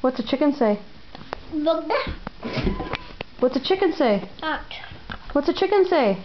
What's a chicken say? What's a chicken say? Out. What's a chicken say?